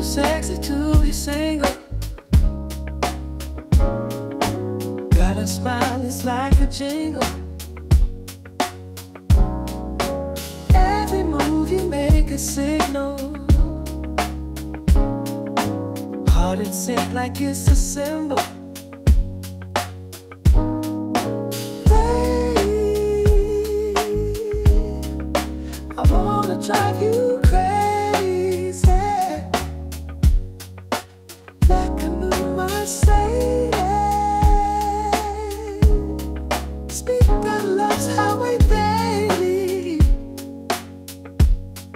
too sexy to be single. Got a smile, it's like a jingle. Every move you make a signal. Heart and sent like it's a symbol. Babe, I wanna drive you crazy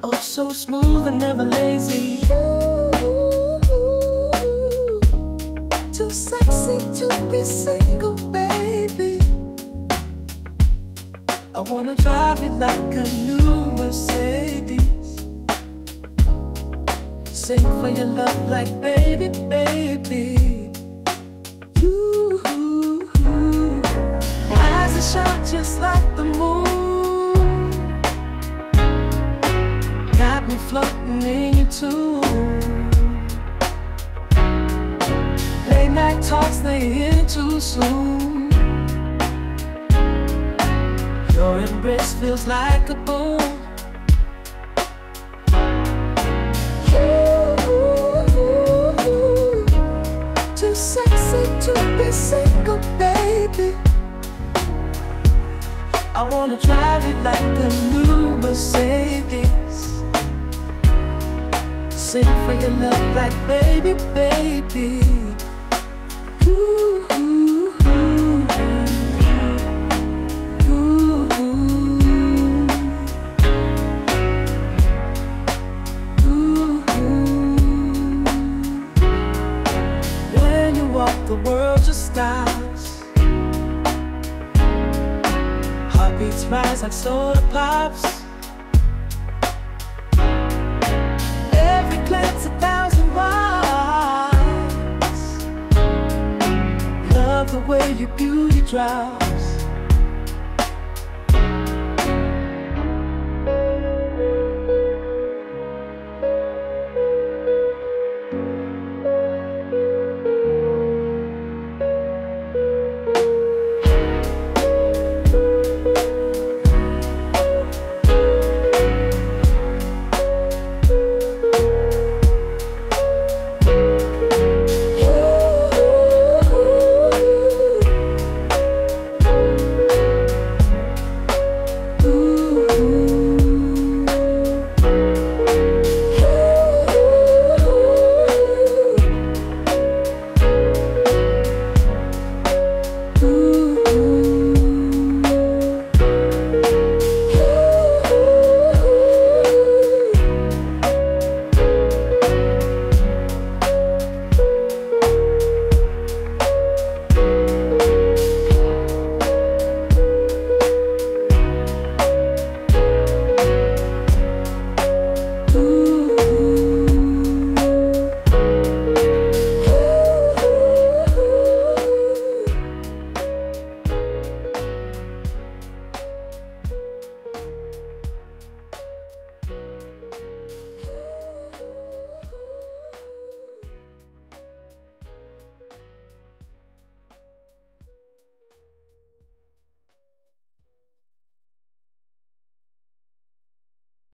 Oh, so smooth and never lazy. Too sexy to be single, baby. I wanna drive you like a new Mercedes. Sing for your love like baby, baby. Me floating in your tune. Late night talks, they end too soon. Your embrace feels like a boom. Ooh, Too sexy to be single, baby. I wanna drive it like a new Mercedes. For your love like baby, baby. Ooh, ooh, ooh, ooh, ooh. When you walk, the world just stops. Heartbeats rise like soda pops. Love the way your beauty drops.